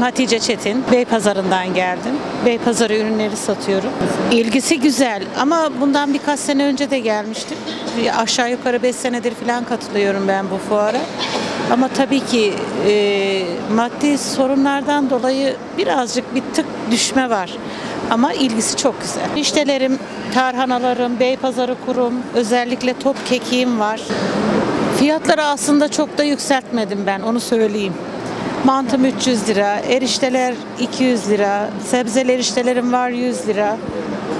Hatice Çetin, Beypazarı'ndan geldim. Beypazarı ürünleri satıyorum. İlgisi güzel ama bundan birkaç sene önce de gelmiştim. Aşağı yukarı 5 senedir falan katılıyorum ben bu fuara. Ama tabii ki e, maddi sorunlardan dolayı birazcık bir tık düşme var. Ama ilgisi çok güzel. İştelerim, tarhanalarım, Beypazarı kurum, özellikle top kekiğim var. Fiyatları aslında çok da yükseltmedim ben onu söyleyeyim. Mantım 300 lira, erişteler 200 lira, sebzeli eriştelerim var 100 lira.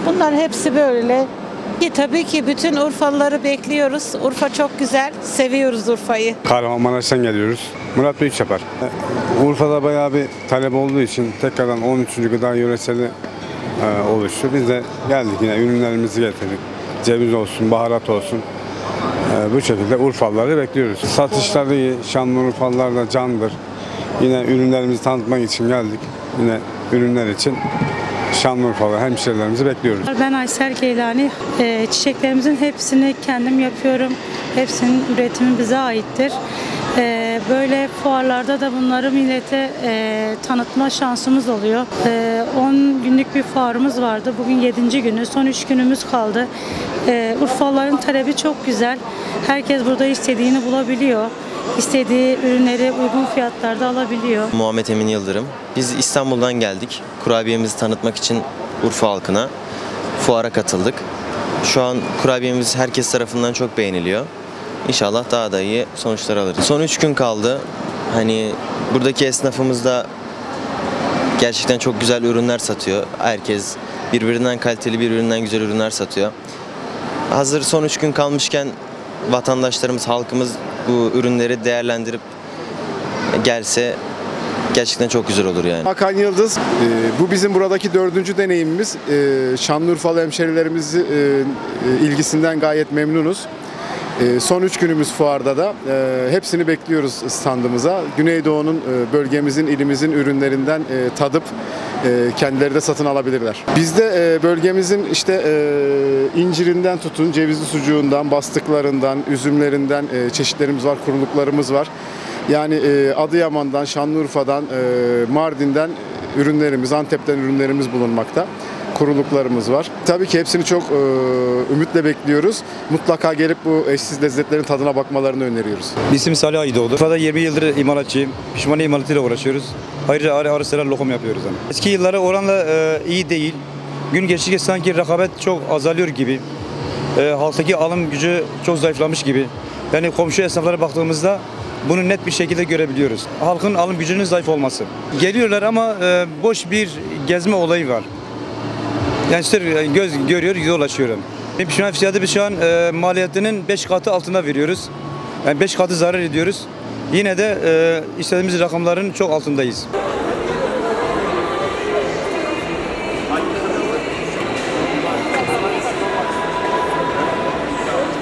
Bunlar hepsi böyle. Ki tabii ki bütün Urfalıları bekliyoruz. Urfa çok güzel, seviyoruz Urfa'yı. Kahramanmaraş'tan geliyoruz. Murat Bey yapar. Urfa'da bayağı bir talep olduğu için tekrardan 13. gıda yöreseli e, oluştu. Biz de geldik yine ürünlerimizi getirdik. Ceviz olsun, baharat olsun. E, bu şekilde Urfalıları bekliyoruz. Satışları iyi, Şanlıurfalılar da candır. Yine ürünlerimizi tanıtmak için geldik. Yine ürünler için Şanlıurfalı hemşehrilerimizi bekliyoruz. Ben Aysel Geylani. Ee, Çiçeklerimizin hepsini kendim yapıyorum. Hepsinin üretimi bize aittir. Ee, Böyle fuarlarda da bunları millete e, tanıtma şansımız oluyor. Ee, 10 günlük bir fuarımız vardı. Bugün 7. günü. Son 3 günümüz kaldı. Ee, Urfalıların talebi çok güzel. Herkes burada istediğini bulabiliyor. İstediği ürünleri uygun fiyatlarda alabiliyor. Muhammed Emin Yıldırım. Biz İstanbul'dan geldik. Kurabiyemizi tanıtmak için Urfa halkına fuara katıldık. Şu an kurabiyemiz herkes tarafından çok beğeniliyor. İnşallah daha da iyi sonuçlar alırız. Son 3 gün kaldı. Hani buradaki esnafımız da gerçekten çok güzel ürünler satıyor. Herkes birbirinden kaliteli, birbirinden güzel ürünler satıyor. Hazır son 3 gün kalmışken vatandaşlarımız, halkımız bu ürünleri değerlendirip gelse gerçekten çok güzel olur yani. Hakan Yıldız, e, bu bizim buradaki dördüncü deneyimimiz. E, Şanlıurfalı hemşerilerimiz e, e, ilgisinden gayet memnunuz. Son üç günümüz fuarda da hepsini bekliyoruz standımıza. Güneydoğu'nun bölgemizin, ilimizin ürünlerinden tadıp kendileri de satın alabilirler. Bizde e, bölgemizin işte e, incirinden tutun, cevizli sucuğundan, bastıklarından, üzümlerinden e, çeşitlerimiz var, kuruluklarımız var. Yani e, Adıyaman'dan, Şanlıurfa'dan, e, Mardin'den ürünlerimiz, Antep'ten ürünlerimiz bulunmakta. Kuruluklarımız var. Tabii ki hepsini çok e, ümitle bekliyoruz. Mutlaka gelip bu eşsiz lezzetlerin tadına bakmalarını öneriyoruz. İsim Salih Aydoğdu. Urfa'da 20 yıldır imalatçıyım. Pişmaniye imalatıyla uğraşıyoruz. Ayrıca ara, ara sıra lokum yapıyoruz. Yani. Eski yıllara oranla e, iyi değil. Gün geçtikçe sanki rekabet çok azalıyor gibi. E, halktaki alım gücü çok zayıflamış gibi. Yani komşu esnaflara baktığımızda bunu net bir şekilde görebiliyoruz. Halkın alım gücünün zayıf olması. Geliyorlar ama e, boş bir gezme olayı var. Yani e, göz görüyor, dolaşıyor. Yani. Pişman fiyatı biz şu an e, maliyetinin 5 katı altında veriyoruz. Yani 5 katı zarar ediyoruz. Yine de e, istediğimiz rakamların çok altındayız.